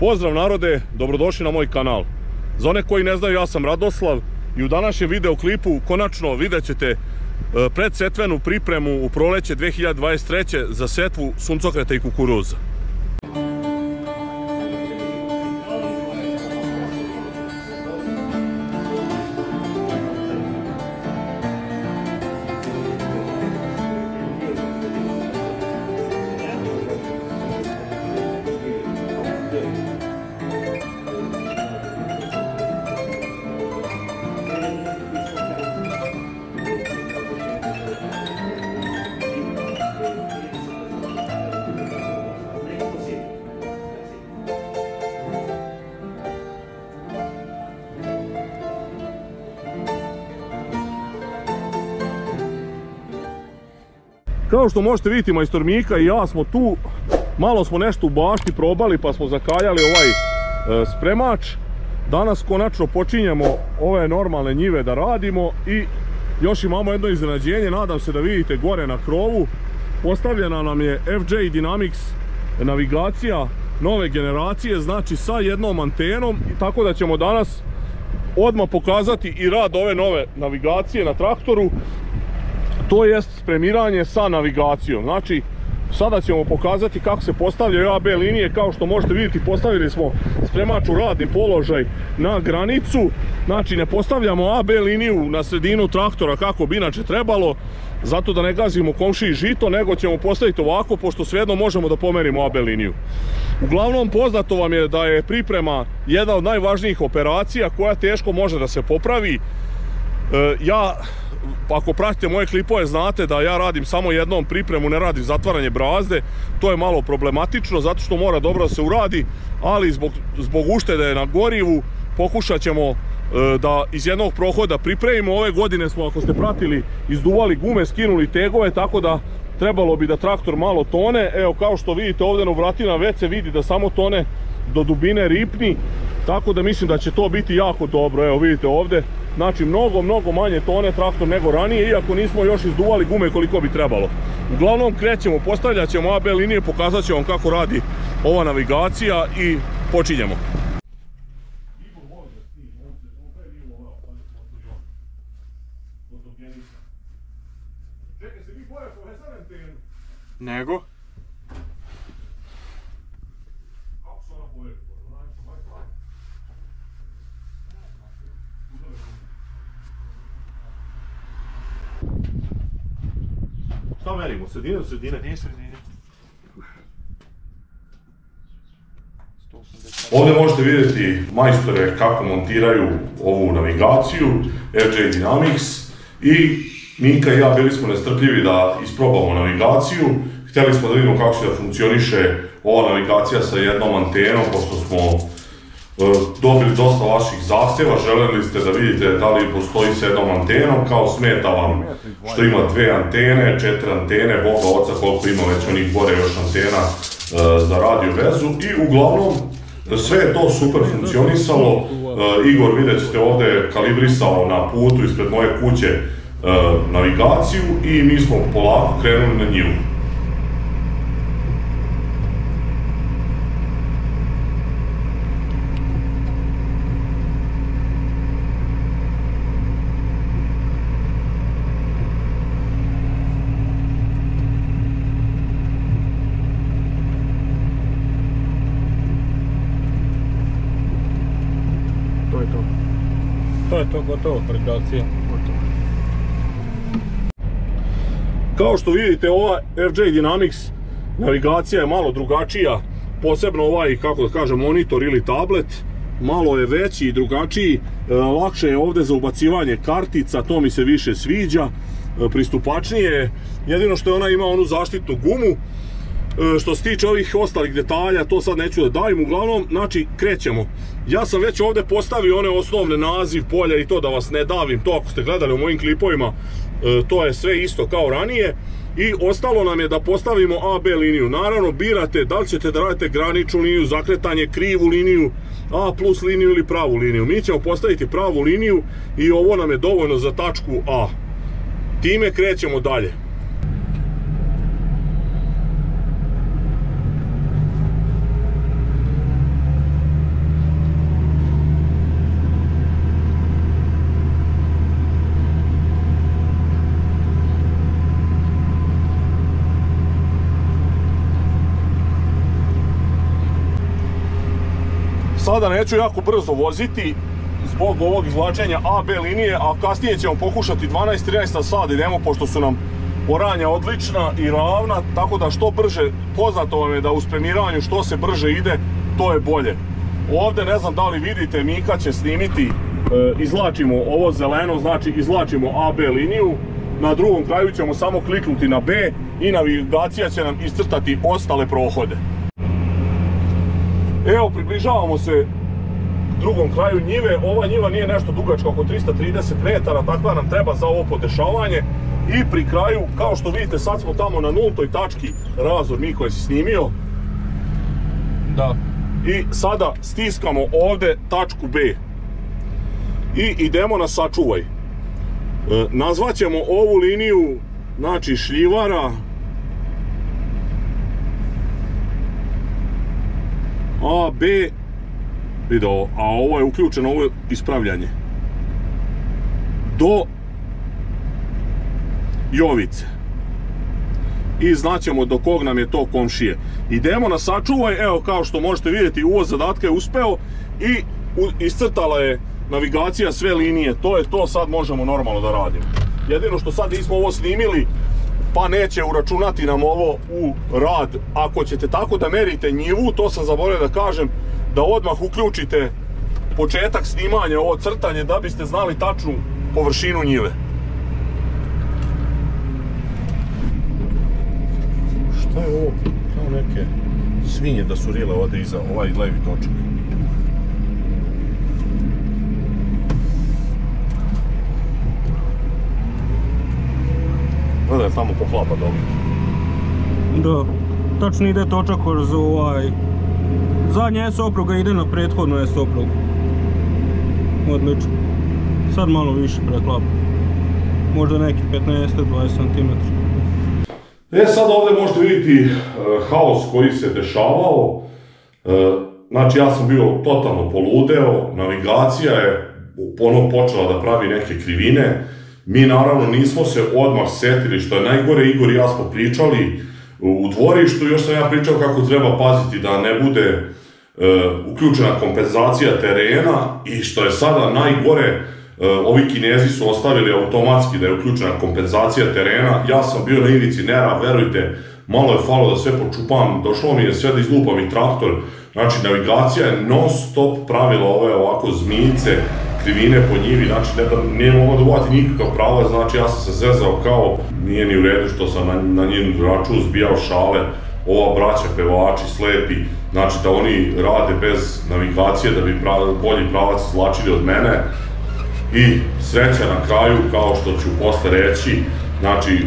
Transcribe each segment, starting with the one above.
Pozdrav narode, dobrodošli na moj kanal. Za one koji ne znaju, ja sam Radoslav i u današnjem videoklipu konačno vidjet ćete e, predsetvenu pripremu u proleće 2023. za setvu suncokreta i kukuruza. Kao što možete vidjeti, majstor Mika i ja smo tu, malo smo nešto u bašti probali pa smo zakaljali ovaj e, spremač. Danas konačno počinjemo ove normalne njive da radimo i još imamo jedno iznenađenje, nadam se da vidite gore na krovu. Postavljena nam je FJ Dynamics navigacija nove generacije, znači sa jednom antenom, tako da ćemo danas odmah pokazati i rad ove nove navigacije na traktoru to jest spremiranje sa navigacijom. Znači, sada ćemo pokazati kako se postavljaju AB linije. Kao što možete vidjeti, postavili smo spremač u radni položaj na granicu. Znači, ne postavljamo AB liniju na sredinu traktora kako bi inače trebalo, zato da ne gazimo komšiji žito, nego ćemo postaviti ovako, pošto svejedno možemo da pomerimo AB liniju. Uglavnom, poznato vam je da je priprema jedna od najvažnijih operacija koja teško može da se popravi. E, ja ako pratite moje klipove znate da ja radim samo jednom pripremu, ne radim zatvaranje brazde. To je malo problematično zato što mora dobro da se uradi, ali zbog, zbog uštede na gorivu pokušat ćemo e, da iz jednog prohoda pripremimo. Ove godine smo, ako ste pratili, izduvali gume, skinuli tegove, tako da trebalo bi da traktor malo tone. Evo, kao što vidite ovdje na vratina već se vidi da samo tone do dubine ripni, tako da mislim da će to biti jako dobro. Evo, vidite ovdje, Znači mnogo, mnogo manje tone traktor nego ranije, iako nismo još izduvali gume koliko bi trebalo. Uglavnom krećemo, postavljat ćemo AB linije, pokazat ću vam kako radi ova navigacija i počinjemo. Nego? Šta merimo? Sredine do sredine? Sredine, sredine. Ovdje možete vidjeti majstore kako montiraju ovu navigaciju FJ Dynamics i Mika i ja bili smo nestrpljivi da isprobamo navigaciju. Htjeli smo da vidimo kako će da funkcioniše ova navigacija sa jednom antenom, pošto smo dobili dosta vaših zahtjeva, željeli ste da vidite da li postoji s jednom antenom, kao smeta vam što ima dve antene, četiri antene, boga oca koliko ima već onih gore još antena e, za radio vezu i uglavnom sve je to super funkcionisalo. E, Igor vidjet ćete ovdje kalibrisao na putu ispred moje kuće navigaciju i mi smo polako krenuli na njivu. To. Je to gotovo, predacija. Kao što vidite ova FJ Dynamics navigacija je malo drugačija, posebno ovaj, kako da kažem, monitor ili tablet, malo je veći i drugačiji, e, lakše je ovdje za ubacivanje kartica, to mi se više sviđa, e, pristupačnije jedino što je ona ima onu zaštitnu gumu, što se tiče ovih ostalih detalja, to sad neću da dajem, uglavnom, znači, krećemo. Ja sam već ovdje postavio one osnovne naziv polja i to da vas ne davim, to ako ste gledali u mojim klipovima, e, to je sve isto kao ranije. I ostalo nam je da postavimo AB liniju. Naravno, birate da li ćete da radite graničnu liniju, zakretanje, krivu liniju, A plus liniju ili pravu liniju. Mi ćemo postaviti pravu liniju i ovo nam je dovoljno za tačku A. Time krećemo dalje. Sada neću jako brzo voziti zbog ovog izvlačenja AB linije, a kasnije ćemo pokušati 12-13 na sat idemo pošto su nam oranja odlična i ravna, tako da što brže, poznato vam je da u spremiranju što se brže ide, to je bolje. Ovdje ne znam da li vidite, Mika će snimiti, e, izlačimo ovo zeleno, znači izlačimo AB liniju, na drugom kraju ćemo samo kliknuti na B i navigacija će nam iscrtati ostale prohode. Evo, približavamo se drugom kraju njive. Ova njiva nije nešto dugačka, oko 330 metara, takva nam treba za ovo podešavanje. I pri kraju, kao što vidite, sad smo tamo na nultoj tački razor mi koji si snimio. Da. I sada stiskamo ovdje tačku B. I idemo na sačuvaj. E, nazvat ćemo ovu liniju, znači šljivara, A, B, vidi ovo, a ovo je uključeno, ovo je ispravljanje. Do Jovice. I znaćemo do kog nam je to komšije. Idemo na sačuvaj, evo kao što možete vidjeti uvoz zadatke je uspeo i iscrtala je navigacija sve linije. To je to, sad možemo normalno da radimo. Jedino što sad nismo ovo snimili, pa neće uračunati nam ovo u rad. Ako ćete tako da merite njivu, to sam zaboravio da kažem, da odmah uključite početak snimanja, ovo crtanje, da biste znali tačnu površinu njive. Šta je ovo? Kao neke svinje da su rile ovdje iza ovaj levi točak. Gledaj, tamo poklapa dobro. Da. Tačno ide točak kroz ovaj... Zadnja S opruga ide na prethodnu S oprugu. Odlično. Sad malo više preklapa. Možda neki 15-20 cm. E sad ovdje možete vidjeti e, haos koji se dešavao. E, znači ja sam bio totalno poludeo, navigacija je ponovno počela da pravi neke krivine. Mi naravno nismo se odmah setili, što je najgore, Igor i ja smo pričali u dvorištu, još sam ja pričao kako treba paziti da ne bude e, uključena kompenzacija terena i što je sada najgore, e, ovi kinezi su ostavili automatski da je uključena kompenzacija terena, ja sam bio na ivici nera, verujte, malo je falo da sve počupam, došlo mi je sve da izlupam i traktor, znači navigacija je non stop pravila ove ovako zmijice, krivine po njivi, znači ne da nije mogao dobivati nikakav prava, znači ja sam se zezao kao nije ni u redu što sam na, na njen račun zbijao šale, ova braća pevači slepi, znači da oni rade bez navigacije da bi bolji pravac izvlačili od mene. I sreća na kraju kao što ću posle reći, znači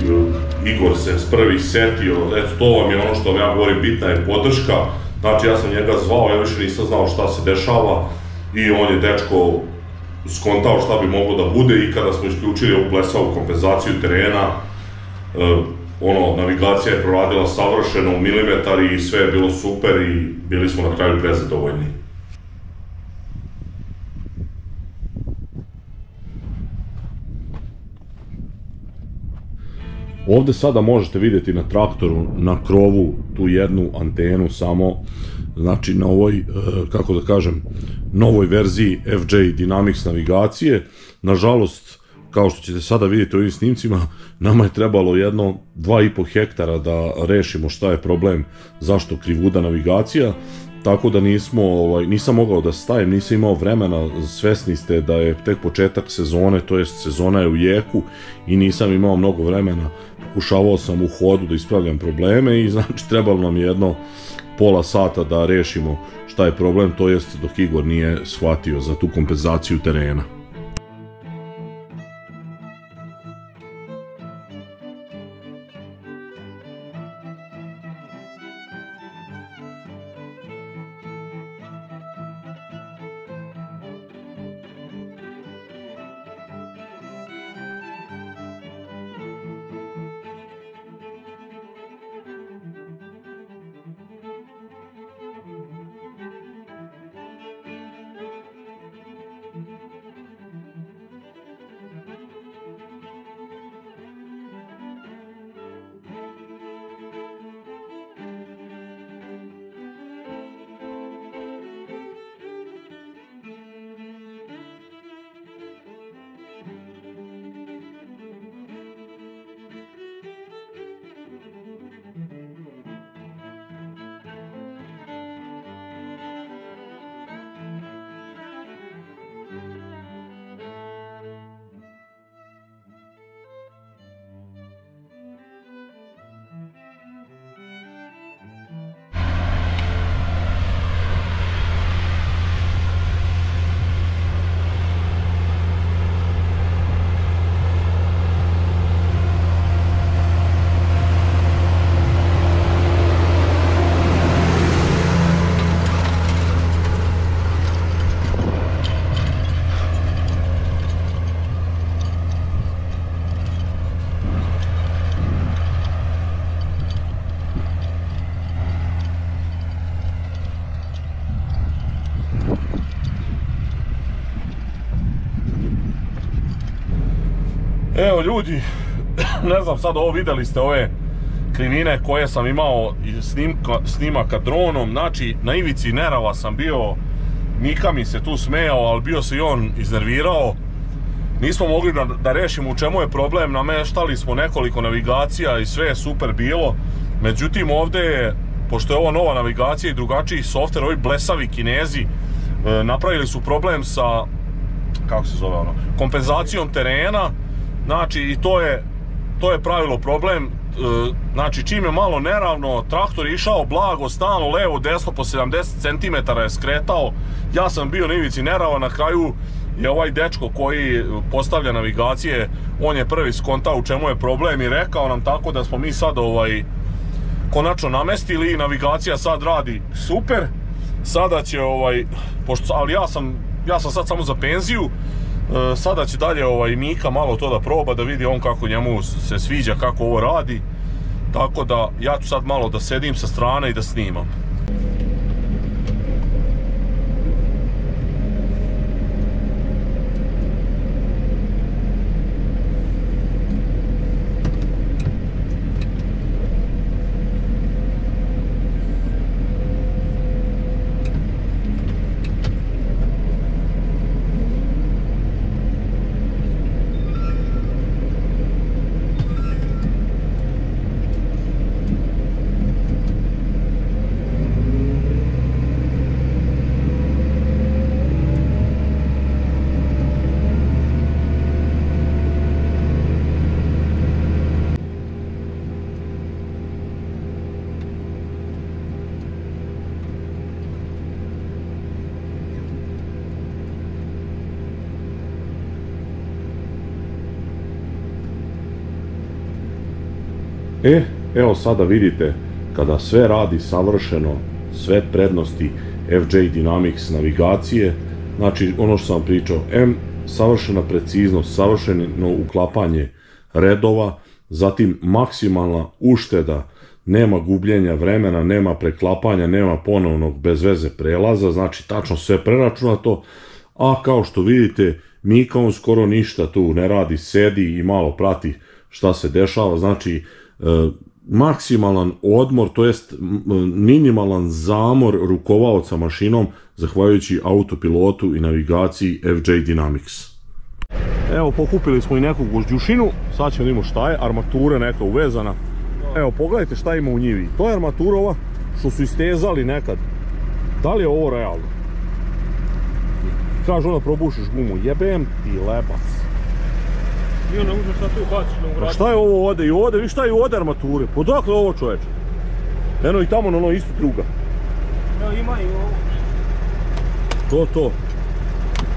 Igor se s prvih setio, eto to vam je ono što vam ja govorim, bitna je podrška, znači ja sam njega zvao, ja više nisam znao šta se dešava i on je dečko skontao šta bi moglo da bude i kada smo isključili ovu plesavu kompenzaciju terena, e, ono, navigacija je proradila savršeno u milimetar i sve je bilo super i bili smo na kraju prezadovoljni. Ovdje sada možete vidjeti na traktoru, na krovu, tu jednu antenu samo, znači na ovoj, e, kako da kažem, novoj verziji FJ Dynamics navigacije. Nažalost, kao što ćete sada vidjeti u ovim snimcima, nama je trebalo jedno 2,5 hektara da rešimo šta je problem, zašto krivuda navigacija, tako da nismo, ovaj, nisam mogao da stajem, nisam imao vremena, svesni ste da je tek početak sezone, to jest sezona je u jeku i nisam imao mnogo vremena, pokušavao sam u hodu da ispravljam probleme i znači trebalo nam jedno pola sata da rešimo šta je problem, to jest dok Igor nije shvatio za tu kompenzaciju terena. Ljudi, ne znam sad ovo vidjeli ste ove krivine koje sam imao snimaka dronom, znači na ivici nerava sam bio, Mika mi se tu smejao, ali bio se i on iznervirao. Nismo mogli da, da rešimo u čemu je problem, nameštali smo nekoliko navigacija i sve je super bilo. Međutim ovdje je, pošto je ovo nova navigacija i drugačiji softver, ovi blesavi kinezi e, napravili su problem sa, kako se zove ono, kompenzacijom terena. Znači i to je, to je pravilo problem, E, znači čim je malo neravno, traktor je išao blago, stalno levo, desno po 70 cm je skretao. Ja sam bio na ivici nerava, na kraju je ovaj dečko koji postavlja navigacije, on je prvi skontao u čemu je problem i rekao nam tako da smo mi sad ovaj konačno namestili i navigacija sad radi super. Sada će ovaj, pošto, ali ja sam, ja sam sad samo za penziju, sada će dalje ovaj Mika malo to da proba, da vidi on kako njemu se sviđa, kako ovo radi. Tako da ja ću sad malo da sedim sa strane i da snimam. E, evo sada vidite, kada sve radi savršeno, sve prednosti FJ Dynamics navigacije, znači ono što sam pričao, M, savršena preciznost, savršeno uklapanje redova, zatim maksimalna ušteda, nema gubljenja vremena, nema preklapanja, nema ponovnog bez veze prelaza, znači tačno sve preračunato, a kao što vidite, Mika on skoro ništa tu ne radi, sedi i malo prati šta se dešava, znači maksimalan odmor, to jest minimalan zamor rukovaoca mašinom zahvaljujući autopilotu i navigaciji FJ Dynamics. Evo pokupili smo i neku gužđušinu, sad ćemo vidimo šta je, armatura neka uvezana. Evo pogledajte šta ima u njivi, to je armatura ova što su istezali nekad. Da li je ovo realno? Kaže onda probušiš gumu, jebem ti lebac. I onda uzmeš šta tu baciš na ugradu. šta je ovo ovdje? I ovdje, vi šta je ovdje armature? Podakle ovo čoveče? Eno i tamo na ono isto druga. Evo ima i ovo. To, to.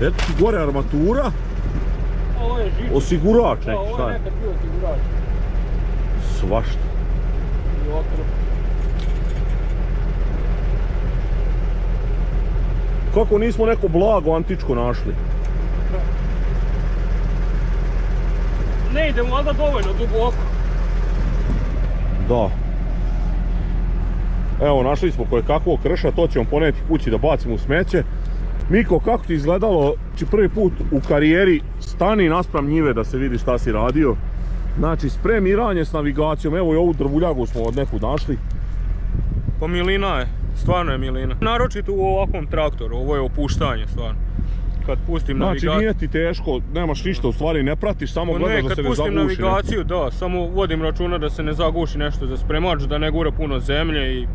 Eto ti gore armatura. Ovo je živ. Osigurač neki, šta je? Ovo je nekad bio osigurač. Svašta. I okrop. Kako nismo neko blago antičko našli? Ne idemo valjda dovoljno duboko. Da. Evo, našli smo koje kakvog krša, to ćemo poneti kući da bacimo u smeće. Miko, kako ti izgledalo, či prvi put u karijeri stani naspram njive da se vidi šta si radio. Znači, spremiranje s navigacijom, evo i ovu drvuljagu smo od neku našli. Pa milina je, stvarno je milina. Naročito u ovakvom traktoru, ovo je opuštanje stvarno kad pustim znači, navigaciju... Znači nije ti teško, nemaš ništa, u stvari ne pratiš, samo pa gledaš da se ne zaguši. kad pustim navigaciju, da, samo vodim računa da se ne zaguši nešto za spremač, da ne gura puno zemlje i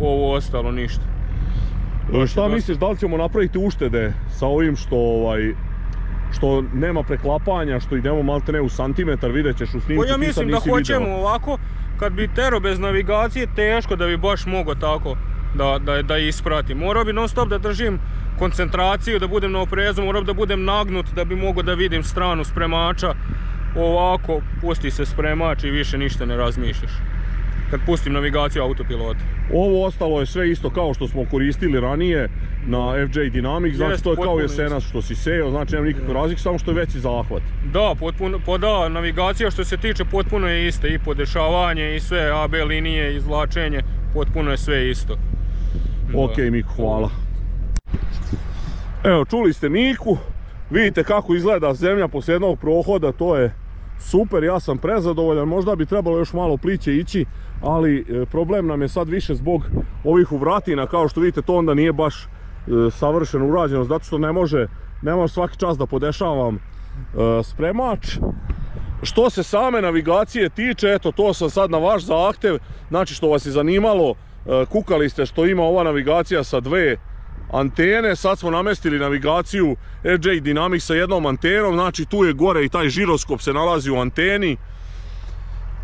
ovo ostalo ništa. E, šta misliš, da li ćemo napraviti uštede sa ovim što ovaj, što nema preklapanja, što idemo malte ne u santimetar, vidjet ćeš u snimku, Pa ja mislim da hoćemo ovako, kad bi tero bez navigacije, teško da bi baš mogao tako da, da, da ispratim. Morao bi non stop da držim koncentraciju, da budem na oprezu, moram da budem nagnut da bi mogao da vidim stranu spremača. Ovako, pusti se spremač i više ništa ne razmišljaš. Kad pustim navigaciju autopilota. Ovo ostalo je sve isto kao što smo koristili ranije na FJ Dynamics, znači to je kao jesenas što si seo, znači nema nikakve razlike, samo što je veći zahvat. Da, potpuno, pa da, navigacija što se tiče potpuno je ista, i podešavanje i sve AB linije, izvlačenje, potpuno je sve isto. Ok, Miku, hvala. Evo, čuli ste Miku, vidite kako izgleda zemlja poslije jednog prohoda, to je super, ja sam prezadovoljan, možda bi trebalo još malo pliće ići, ali e, problem nam je sad više zbog ovih uvratina, kao što vidite to onda nije baš e, savršeno urađeno, zato što ne može, ne može svaki čas da podešavam e, spremač. Što se same navigacije tiče, eto to sam sad na vaš zahtev, znači što vas je zanimalo, kukali ste što ima ova navigacija sa dve antene, sad smo namestili navigaciju RJ Dynamics sa jednom antenom, znači tu je gore i taj žiroskop se nalazi u anteni.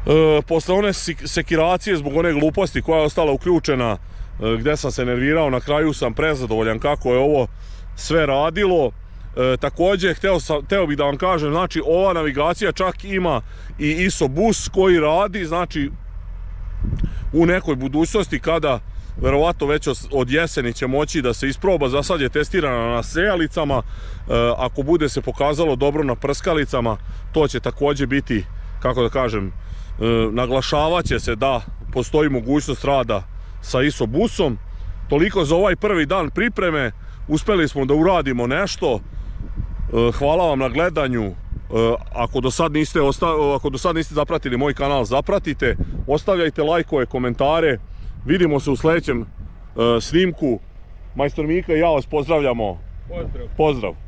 E, posle one sekiracije zbog one gluposti koja je ostala uključena, e, gdje sam se nervirao, na kraju sam prezadovoljan kako je ovo sve radilo. E, također, hteo, hteo bih da vam kažem, znači ova navigacija čak ima i ISO bus koji radi, znači u nekoj budućnosti kada verovatno već od jeseni će moći da se isproba, za sad je testirana na sejalicama, e, ako bude se pokazalo dobro na prskalicama, to će također biti, kako da kažem, e, naglašavat će se da postoji mogućnost rada sa ISO busom. Toliko za ovaj prvi dan pripreme, uspeli smo da uradimo nešto, E, Hvala vam na gledanju. Ako do sad niste ako do sad niste zapratili moj kanal, zapratite. Ostavljajte lajkove, komentare. Vidimo se u sljedećem e, snimku. Majstor Mika i ja vas pozdravljamo. Pozdrav. Pozdrav.